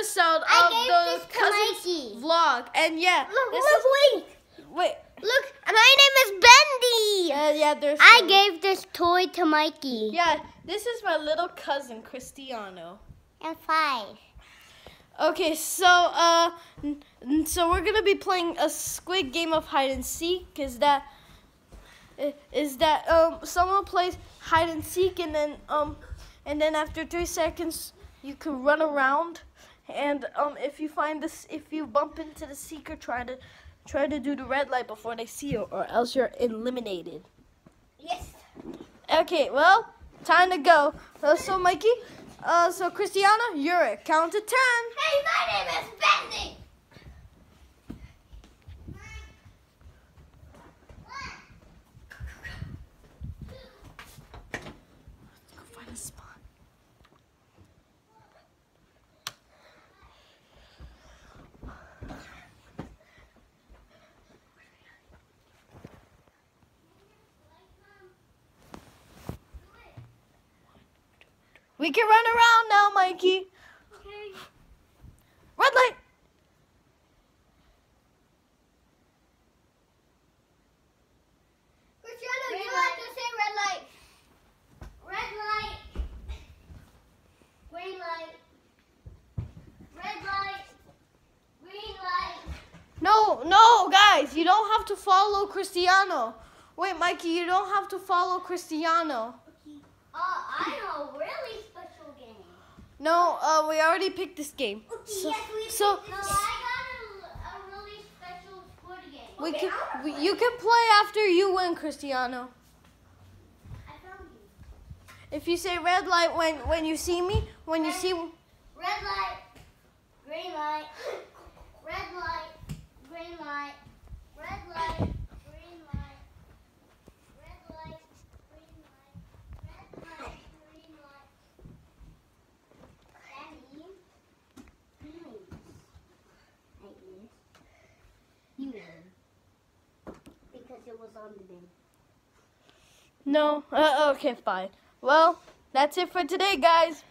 episode of the cousins Mikey. vlog, and yeah, Look, this look, wait. is wait. Look, my name is Bendy. Yeah, yeah, there's. I some- gave this toy to Mikey. Yeah, this is my little cousin Cristiano. And five. Okay, so uh, so we're gonna be playing a squid game of hide and seek. Is that is that um someone plays hide and seek and then um and then after three seconds you can run around and um if you find this if you bump into the seeker try to try to do the red light before they see you or else you're eliminated. Yes. Okay, well time to go. Uh, so Mikey, uh so Cristiano, you're it. Count to ten. Hey, my name is Bendy. We can run around now, Mikey. Okay. Red light. Cristiano, you have to say red light. Red light. Green light. Red light. Green light. No, no, guys, you don't have to follow Cristiano. Wait, Mikey, you don't have to follow Cristiano. I know, really special game. No, uh, we already picked this game. So, yes, we so No, I got a, a really special squid game. we Okay, can, we, you can play after you win, Cristiano. I found you. If you say red light when when you see me, when you see Red light, green light, red light, green light, red light, green light, red light, green light, red light, green light. That means he wins. I win. You win. Because it was on the bin. no, uh, okay, fine. Well, that's it for today, guys.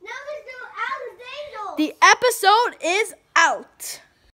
Now there's no Alex Angel. The episode is out.